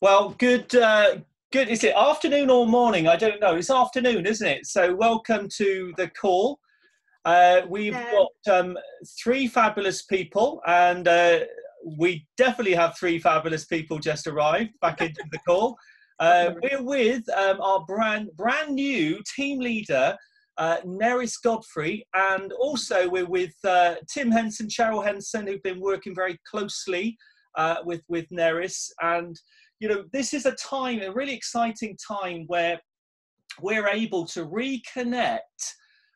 Well, good. Uh, good. Is it afternoon or morning? I don't know. It's afternoon, isn't it? So, welcome to the call. Uh, we've got um, three fabulous people, and uh, we definitely have three fabulous people just arrived back into the call. Uh, we're with um, our brand brand new team leader, uh, Nerys Godfrey, and also we're with uh, Tim Henson, Cheryl Henson, who've been working very closely uh, with with Nerys, and you know this is a time, a really exciting time where we're able to reconnect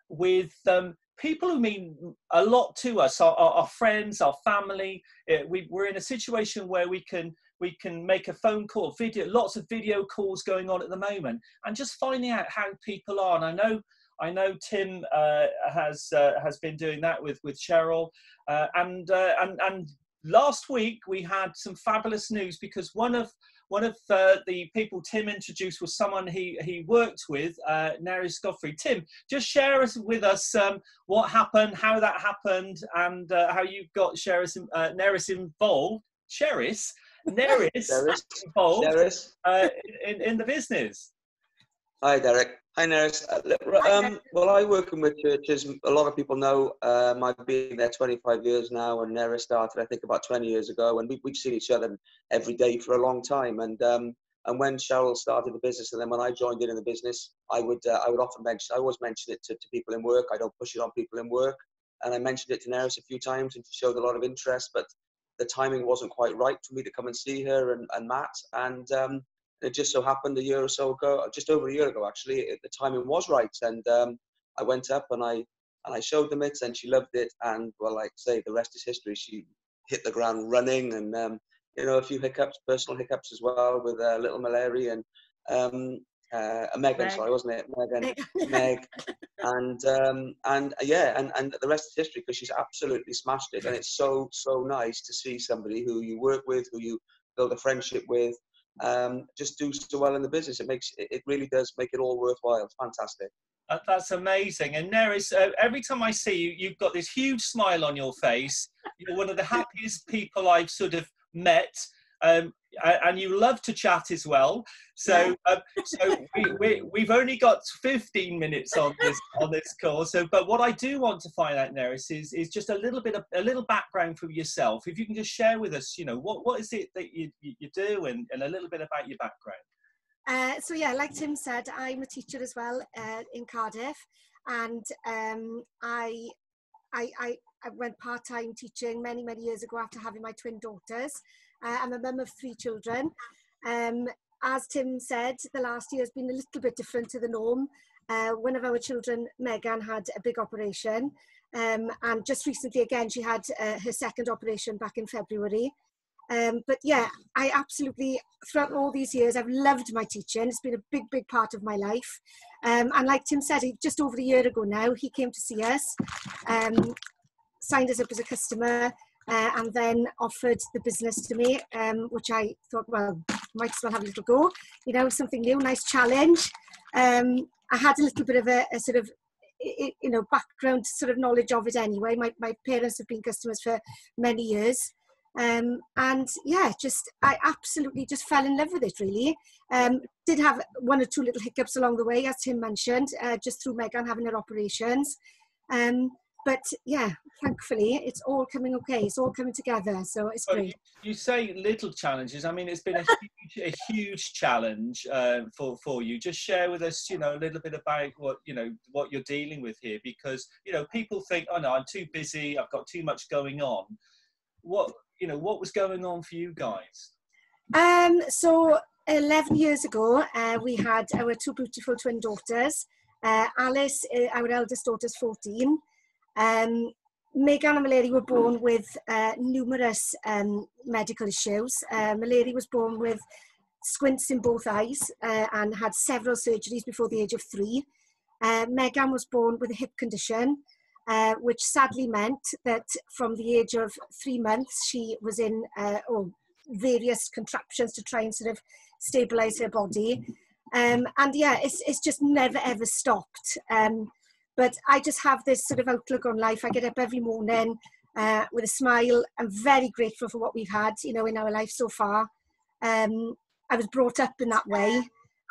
with um, people who mean a lot to us, our, our, our friends, our family. Uh, we, we're in a situation where we can we can make a phone call, video, lots of video calls going on at the moment, and just finding out how people are. And I know I know Tim uh, has uh, has been doing that with with Cheryl, uh, and uh, and and last week we had some fabulous news because one of one of uh, the people Tim introduced was someone he, he worked with, uh, Nerys Godfrey. Tim, just share us with us um, what happened, how that happened, and uh, how you got Sheris, uh, Nerys involved. Sheris, Nerys involved Uh, in, in the business. Hi, Derek. Hi, Nerys. Uh, um, well, I work in with churches. A lot of people know um, I've been there 25 years now, and Nerys started, I think, about 20 years ago. And we, we've seen each other every day for a long time. And um, and when Cheryl started the business, and then when I joined in in the business, I would uh, I would often mention, I always mention it to, to people in work. I don't push it on people in work. And I mentioned it to Nerys a few times, and she showed a lot of interest. But the timing wasn't quite right for me to come and see her and, and Matt. And um, it just so happened a year or so ago, just over a year ago actually, it, the timing was right, and um, I went up and I and I showed them it, and she loved it, and well, like say, the rest is history. She hit the ground running, and um, you know a few hiccups, personal hiccups as well with uh, little malaria and um, uh, Megan, Meg. sorry, wasn't it? Megan, Meg, and um, and uh, yeah, and and the rest is history because she's absolutely smashed it, and it's so so nice to see somebody who you work with, who you build a friendship with, um, just do so well in the business. It makes it really does make it all worthwhile. It's fantastic. that's amazing. And Nerys, uh, every time I see you, you've got this huge smile on your face. You're one of the happiest people I've sort of met. Um, and you love to chat as well. So, um, so we, we, have only got 15 minutes on this on this call. So, but what I do want to find out, Nerys, is is just a little bit of a little background from yourself. If you can just share with us, you know, what what is it that you you do, and, and a little bit about your background. Uh, so yeah, like Tim said, I'm a teacher as well uh, in Cardiff, and um, I, I, I, I went part-time teaching many, many years ago after having my twin daughters. Uh, I'm a mum of three children. Um, as Tim said, the last year has been a little bit different to the norm. Uh, one of our children, Megan, had a big operation. Um, and just recently, again, she had uh, her second operation back in February. Um, but yeah, I absolutely, throughout all these years, I've loved my teaching. It's been a big, big part of my life. Um, and like Tim said, just over a year ago now, he came to see us, um, signed us up as a customer, uh, and then offered the business to me, um, which I thought, well, might as well have a little go. You know, something new, nice challenge. Um, I had a little bit of a, a sort of you know background sort of knowledge of it anyway my, my parents have been customers for many years um, and yeah just i absolutely just fell in love with it really um, did have one or two little hiccups along the way as tim mentioned uh, just through megan having her operations um, but yeah, thankfully it's all coming okay. It's all coming together, so it's well, great. You, you, say little challenges. I mean, it's been a huge, a huge challenge uh, for for you. Just share with us, you know, a little bit about what you know what you're dealing with here, because you know people think, oh no, I'm too busy. I've got too much going on. What you know, what was going on for you guys? Um, so 11 years ago, uh, we had our two beautiful twin daughters. Uh, Alice, uh, our eldest daughter, is 14, um, Megan and Malary were born with uh, numerous um, medical issues. Uh, Malary was born with squints in both eyes uh, and had several surgeries before the age of three. Uh, Megan was born with a hip condition, uh, which sadly meant that from the age of three months, she was in uh, oh, various contraptions to try and sort of stabilize her body. Um, and yeah, it's, it's just never ever stopped. Um, but I just have this sort of outlook on life. I get up every morning uh, with a smile. I'm very grateful for what we've had, you know, in our life so far. Um, I was brought up in that way.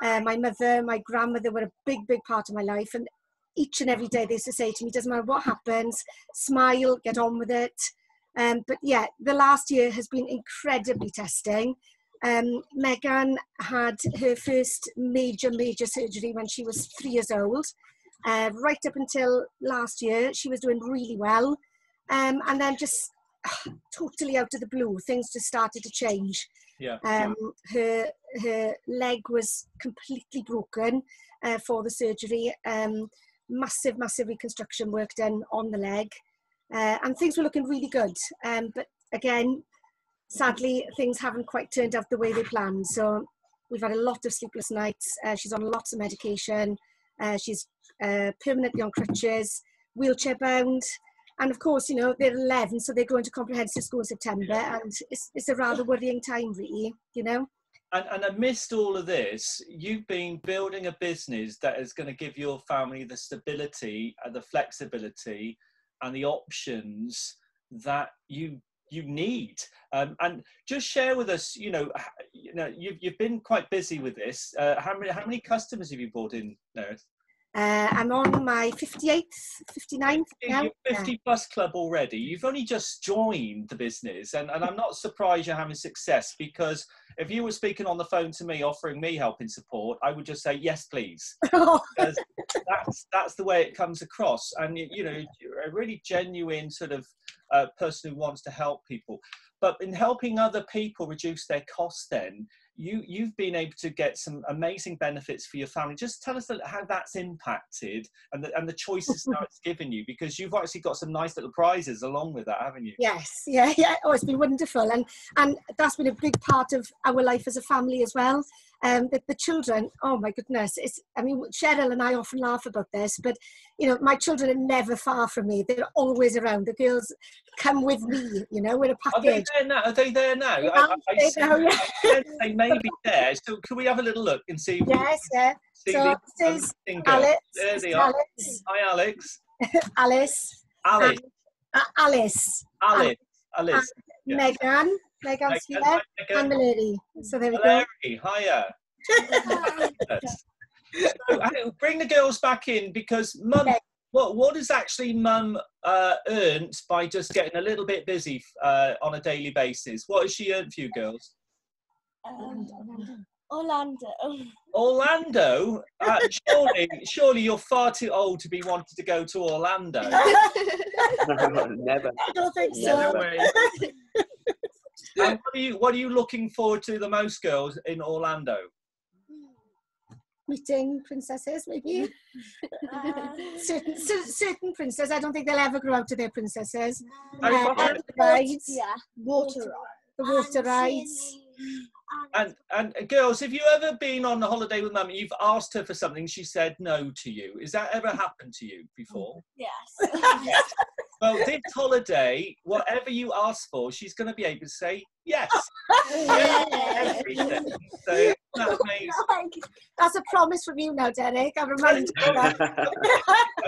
Uh, my mother, my grandmother were a big, big part of my life. And each and every day they used to say to me, doesn't matter what happens, smile, get on with it. Um, but yeah, the last year has been incredibly testing. Um, Megan had her first major, major surgery when she was three years old. Uh, right up until last year, she was doing really well. Um, and then just uh, totally out of the blue, things just started to change. Yeah. Um, her her leg was completely broken uh, for the surgery. Um, massive, massive reconstruction work done on the leg, uh, and things were looking really good. Um, but again, sadly, things haven't quite turned out the way they planned. So we've had a lot of sleepless nights. Uh, she's on lots of medication. Uh, she's uh, permanently on crutches, wheelchair bound. And of course, you know, they're 11, so they go into comprehensive school in September, and it's, it's a rather worrying time, really, you know. And, and amidst all of this, you've been building a business that is going to give your family the stability and the flexibility and the options that you you need. Um, and just share with us, you know, you know, you've, you've been quite busy with this. Uh, how many how many customers have you brought in, Nerys? Uh, I'm on my 58th, 59th now. You're 50 Yeah. plus club already. You've only just joined the business, and, and I'm not surprised you're having success because if you were speaking on the phone to me offering me help and support, I would just say yes, please. That's that's the way it comes across, and you, know, you're a really genuine sort of uh, person who wants to help people. But in helping other people reduce their costs, then you you've been able to get some amazing benefits for your family. Just tell us how that's impacted and the, and the choices that it's given you, because you've actually got some nice little prizes along with that, haven't you? Yes, yeah, yeah. Oh, it's been wonderful, and and that's been a big part of our life as a family as well. Um, the, the children, oh my goodness, it's. I mean, Cheryl and I often laugh about this, but you know, my children are never far from me. They're always around. The girls come with me. You know, we're a Are they there now? Are they there now? Yeah, I, I, they know. I they may be there. So can we have a little look and see? Yes, yeah. see So this is? Alex. There they are. Alex. Hi, Alex. Alice. Alice. Uh, Alice. Alice. Alice. Megan. Megan's Megan, here. Megan. And Malady. So there we go. Larry, hiya. So, bring the girls back in because mum. Okay. What what is actually mum uh, earned by just getting a little bit busy uh, on a daily basis? What has she earned for you girls? Um, Orlando. Orlando. Uh, surely, surely you're far too old to be wanting to go to Orlando. Never. I don't think so. no way. And what are you what are you looking forward to the most, girls, in Orlando? Meeting princesses, maybe. Uh, certain, cer- certain princesses. I don't think they'll ever grow out of their princesses. Harry Uh, Potter? rides, yeah. water, the water rides. And and uh, girls, have you ever been on a holiday with mum and you've asked her for something, she said no to you? Has that ever happened to you before? Yes. Well, this holiday, whatever you ask for, she's going to be able to say yes. Everything. So that's amazing. That's a promise from you now, Derek. I remind you of that.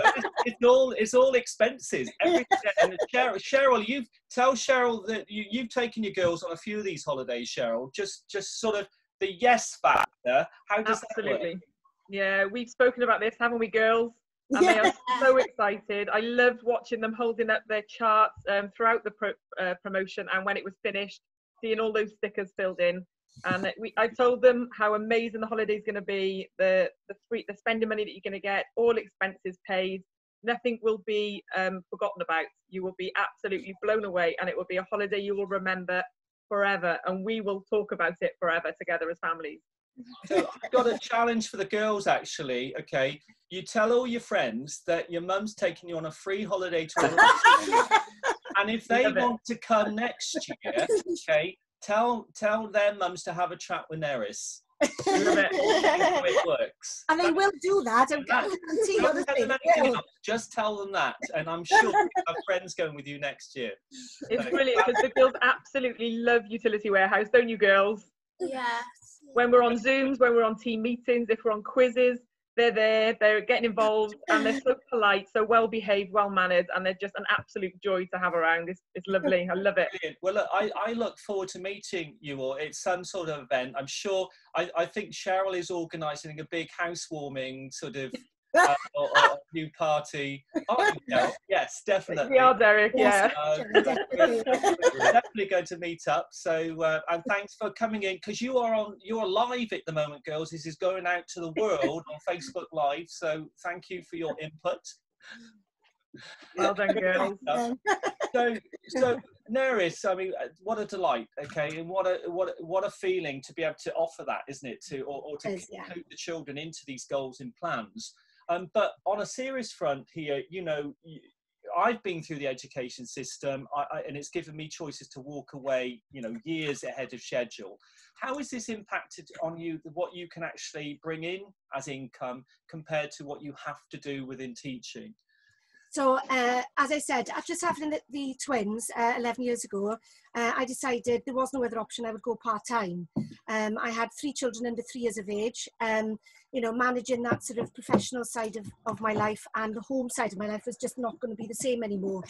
it's, it's all it's all expenses. Everything. And Cheryl, Cheryl, you've tell Cheryl that you, you've taken your girls on a few of these holidays. Cheryl, just just sort of the yes factor. How does that Absolutely. work? Yeah, we've spoken about this, haven't we, girls? And they are so excited. I loved watching them holding up their charts um, throughout the pro- uh, promotion, and when it was finished, seeing all those stickers filled in. And we, I told them how amazing the holiday is going to be, the the free, the spending money that you're going to get, all expenses paid. Nothing will be um, forgotten about. You will be absolutely blown away, and it will be a holiday you will remember forever. And we will talk about it forever together as families. So I've got a challenge for the girls actually. Okay, you tell all your friends that your mum's taking you on a free holiday to and if they Love it. want to come next year, okay, tell tell their mums to have a chat with Nerys. It. How it works. And they will do that. I'm That- guarantee Don't you tell them anything will. else, Just tell them that, and I'm sure you have friends going with you next year. It's So- brilliant because the girls absolutely love Utility Warehouse, don't you, girls? Yes. When we're on Zooms, when we're on team meetings, if we're on quizzes, they're there, they're getting involved, and they're so polite, so well behaved, well mannered, and they're just an absolute joy to have around. It's, it's lovely. I love it. Brilliant. Well, look, I, I look forward to meeting you all. It's some sort of event. I'm sure. I, I think Cheryl is organising a big housewarming sort of uh, or, or new party. Oh, you know, yes, definitely. We are, Derek. Yes. Yeah. Uh, Definitely. definitely going to meet up. So, uh, and thanks for coming in because you are on, you're live at the moment, girls. This is going out to the world on Facebook Live. So, thank you for your input. Well done, girls. So, so Nerys, I mean, uh, what a delight. Okay, and what a what a- what a feeling to be able to offer that, isn't it? To or, or to It is, yeah. include the children into these goals and plans. Um, but on a serious front here, you know, I've been through the education system, I, I, and it's given me choices to walk away, you know, years ahead of schedule. How has this impacted on you? What you can actually bring in as income compared to what you have to do within teaching? So, uh, as I said, after having the, the twins uh, 11 years ago, uh, I decided there was no other option. I would go part time. Um, I had three children under three years of age. Um, you know, managing that sort of professional side of, of my life and the home side of my life was just not going to be the same anymore.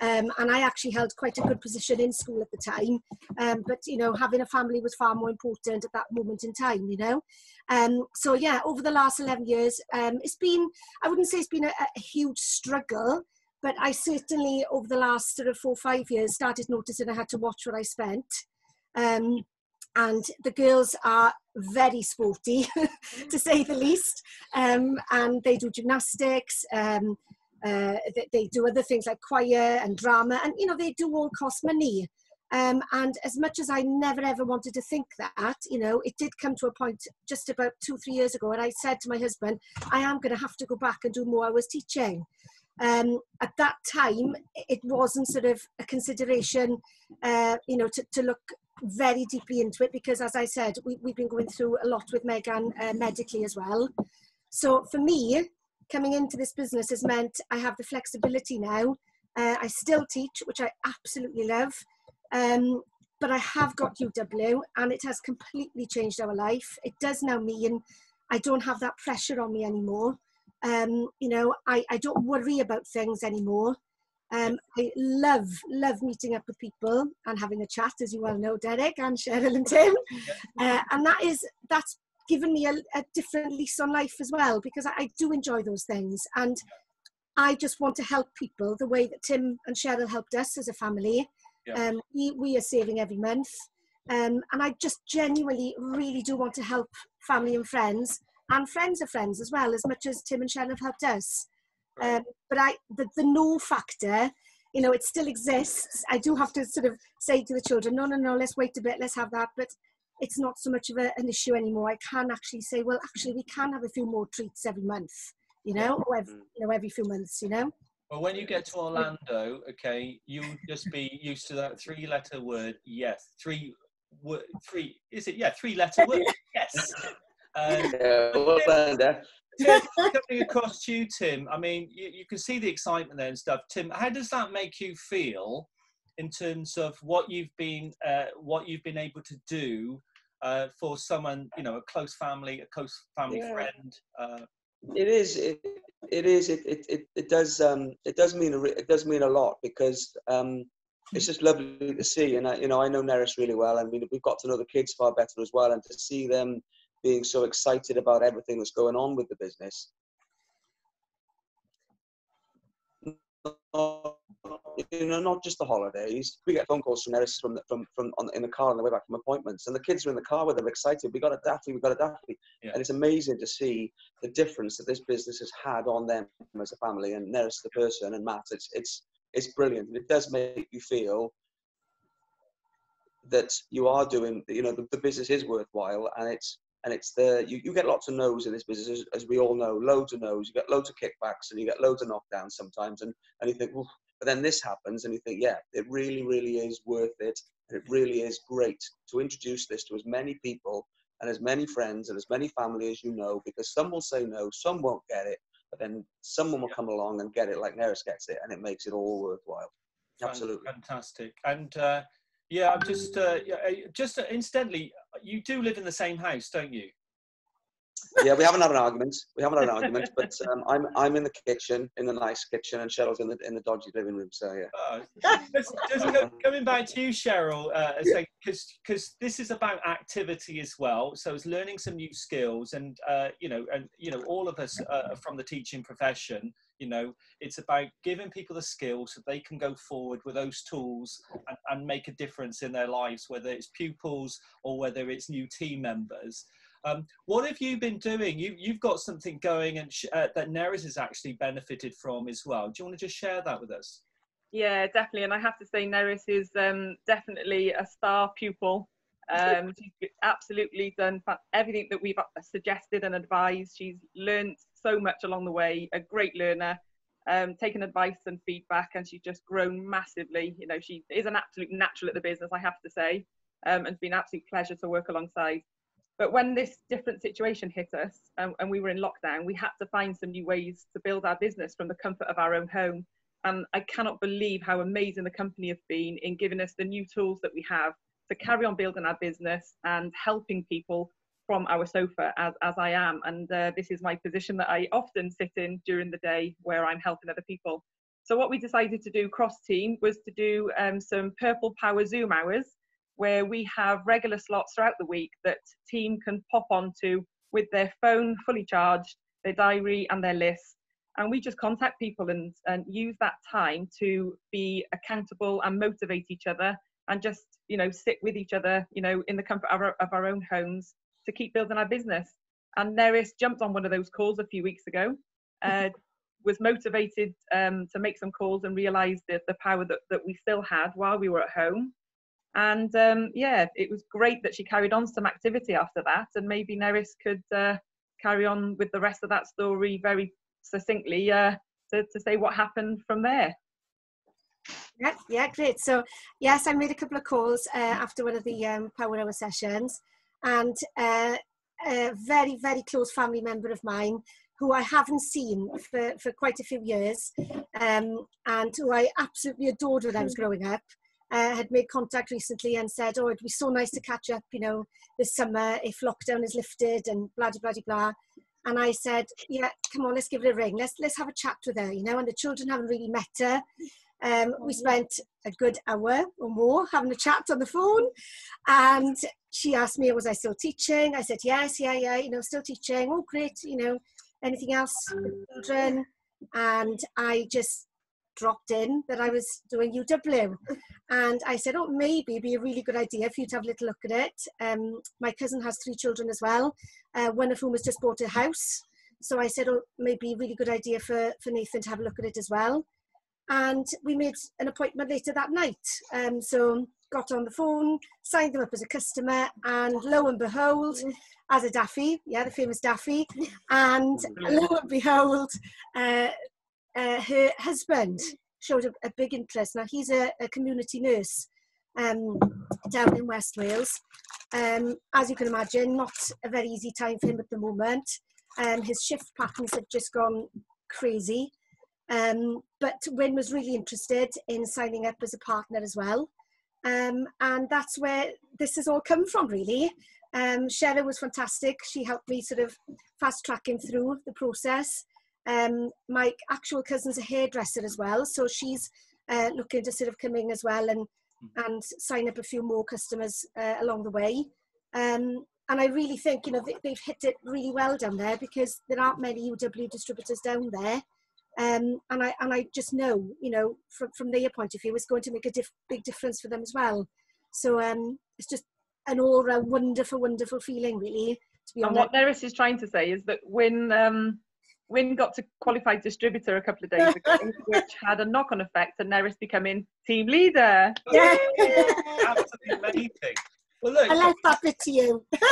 Um, and I actually held quite a good position in school at the time. Um, but, you know, having a family was far more important at that moment in time, you know. Um, so, yeah, over the last 11 years, um, it's been, I wouldn't say it's been a, a huge struggle, but I certainly, over the last sort of four five years, started noticing I had to watch what I spent. Um, and the girls are very sporty, to say the least. Um, and they do gymnastics. Um, uh, they, they do other things like choir and drama, and you know they do all cost money. Um, and as much as I never ever wanted to think that, you know, it did come to a point just about two, three years ago, and I said to my husband, I am going to have to go back and do more hours teaching. Um, at that time, it wasn't sort of a consideration, uh, you know, to, to look very deeply into it because, as I said, we, we've been going through a lot with Megan uh, medically as well. So for me, coming into this business has meant I have the flexibility now. Uh, I still teach, which I absolutely love. Um, but I have got UW and it has completely changed our life. It does now mean I don't have that pressure on me anymore. Um, you know, I, I don't worry about things anymore. Um, I love, love meeting up with people and having a chat, as you well know, Derek and Cheryl and Tim. Uh, and that is, that's given me a, a different lease on life as well, because I, I do enjoy those things. And I just want to help people the way that Tim and Cheryl helped us as a family. Yeah. Um, we, we are saving every month. Um, and I just genuinely really do want to help family and friends and friends of friends as well, as much as Tim and Cheryl have helped us. Um, but I, the, the no factor, you know, it still exists. I do have to sort of say to the children, no, no, no, let's wait a bit, let's have that. But it's not so much of a, an issue anymore. I can actually say, well, actually, we can have a few more treats every month, you know, or every, you know, every few months, you know. Well, when you get to Orlando, okay, you'll just be used to that three-letter word. Yes, three, wo- three. Is it? Yeah, three-letter word. Yes. Uh, Yeah, well done, Dad. Coming across to you, Tim. I mean, you, you can see the excitement there and stuff. Tim, how does that make you feel in terms of what you've been, uh, what you've been able to do uh, for someone, you know, a close family, a close family Yeah. friend? Uh, It is. It, it is. It, it, it, it does. Um, it does mean a. re- It does mean a lot because um, it's just lovely to see. And I, you know, I know Nerys really well. I mean, we've got to know the kids far better as well, and to see them being so excited about everything that's going on with the business. You know, not just the holidays. We get phone calls from Nerys from the, from from on, in the car on the way back from appointments, and the kids are in the car with them, excited. We got a daffy. We got a daffy, Yeah. and it's amazing to see the difference that this business has had on them as a family and Nerys the person and Matt. It's it's it's brilliant. And it does make you feel that you are doing you know the, the business is worthwhile and it's and it's the you, you get lots of no's in this business as, as we all know loads of no's you get loads of kickbacks and you get loads of knockdowns sometimes and and you think well but then this happens and you think yeah it really really is worth it and it really is great to introduce this to as many people and as many friends and as many family as you know because some will say no some won't get it but then someone will come along and get it like Nerys gets it and it makes it all worthwhile Absolutely. fantastic. And uh, yeah, I'm just uh, uh, just uh, incidentally, you do live in the same house, don't you? yeah, we haven't had an argument. We haven't had an argument, but um, I'm I'm in the kitchen, in the nice kitchen, and Cheryl's in the in the dodgy living room. So yeah. Oh, just, just coming back to you, Cheryl, because because this is about activity as well. So it's learning some new skills, and uh, you know, and you know, all of us uh, from the teaching profession. You know, it's about giving people the skills so they can go forward with those tools and, and make a difference in their lives, whether it's pupils or whether it's new team members. Um, what have you been doing? You, you've got something going and sh- uh, that Nerys has actually benefited from as well. Do you want to just share that with us? Yeah, definitely. And I have to say, Nerys is um, definitely a star pupil. Um, she's absolutely done everything that we've uh, suggested and advised. She's learned so much along the way, a great learner, um, taken advice and feedback, and she's just grown massively. You know, she is an absolute natural at the business, I have to say, um, and it's been an absolute pleasure to work alongside. But when this different situation hit us um, and we were in lockdown, we had to find some new ways to build our business from the comfort of our own home. And I cannot believe how amazing the company have been in giving us the new tools that we have to carry on building our business and helping people from our sofa as, as I am. And uh, this is my position that I often sit in during the day where I'm helping other people. So what we decided to do cross team was to do um, some Purple Power Zoom hours where we have regular slots throughout the week that team can pop onto with their phone fully charged, their diary and their list. And we just contact people and, and use that time to be accountable and motivate each other and just, you know, sit with each other, you know, in the comfort of our, of our own homes to keep building our business. And Nerys jumped on one of those calls a few weeks ago, uh, was motivated um, to make some calls and realised the, the power that, that we still had while we were at home. And um, yeah, it was great that she carried on some activity after that. And maybe Nerys could uh, carry on with the rest of that story very succinctly uh, to, to say what happened from there. Yeah, yeah, great. So, yes, I made a couple of calls uh, after one of the um, Power Hour sessions, and uh, a very, very close family member of mine who I haven't seen for, for quite a few years, um, and who I absolutely adored when I was growing up, uh, had made contact recently and said, "Oh, it'd be so nice to catch up, you know, this summer if lockdown is lifted and blah blah blah blah." And I said, "Yeah, come on, let's give it a ring. Let's let's have a chat with her, you know." And the children haven't really met her. Um, we spent a good hour or more having a chat on the phone, and she asked me, "Was I still teaching?" I said, "Yes, yeah, yeah, you know, still teaching. Oh, great, you know, anything else children?" And I just dropped in that I was doing UW. And I said, oh, maybe it'd be a really good idea for you to have a little look at it. Um, my cousin has three children as well, uh, one of whom has just bought a house. So I said, oh, maybe a really good idea for, for Nathan to have a look at it as well. And we made an appointment later that night. Um, so got on the phone, signed them up as a customer, and lo and behold, as a Daffy, yeah, the famous Daffy, and lo and behold, uh, uh, her husband showed a, a, big interest. Now he's a, a community nurse um, down in West Wales. Um, as you can imagine, not a very easy time for him at the moment. Um, his shift patterns have just gone crazy. Um, but Wyn was really interested in signing up as a partner as well. Um, and that's where this has all come from, really. Um, Shella was fantastic. She helped me sort of fast tracking through the process. Um, my actual cousin's a hairdresser as well, so she's uh, looking to sort of come in as well and and sign up a few more customers uh, along the way. Um, and I really think you know they, have hit it really well down there because there aren't many UW distributors down there. Um, and I and I just know you know from from their point of view it's going to make a diff- big difference for them as well. So um, it's just an all-round wonderful, wonderful feeling, really. To be and what Nerys is trying to say is that when um, Wyn got to qualified distributor a couple of days ago, which had a knock-on effect, and Nerys becoming team leader. Yeah, Absolutely amazing. Well, look, I left that bit to you.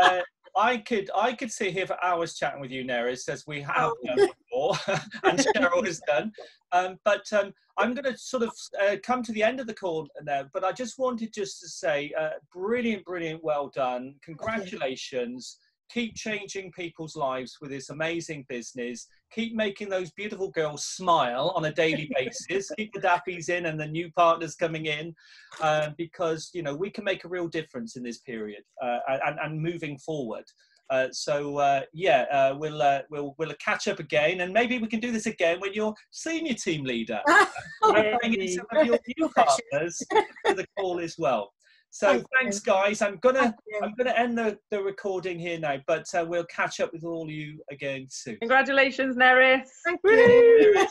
uh, I could I could sit here for hours chatting with you, Nerys, as we have done before, and Cheryl has done. Um, but um, I'm going to sort of uh, come to the end of the call now. But I just wanted just to say, uh, brilliant, brilliant, well done, congratulations keep changing people's lives with this amazing business. Keep making those beautiful girls smile on a daily basis. keep the dappies in and the new partners coming in, uh, because you know we can make a real difference in this period uh, and, and moving forward. Uh, so uh, yeah, uh, we'll uh, we'll we'll catch up again, and maybe we can do this again when you're senior team leader. Bring in some of your new partners to the call as well. So Thank thanks, you. guys. I'm gonna I'm gonna end the, the recording here now, but uh, we'll catch up with all you again soon. Congratulations, Nerys. Thank you.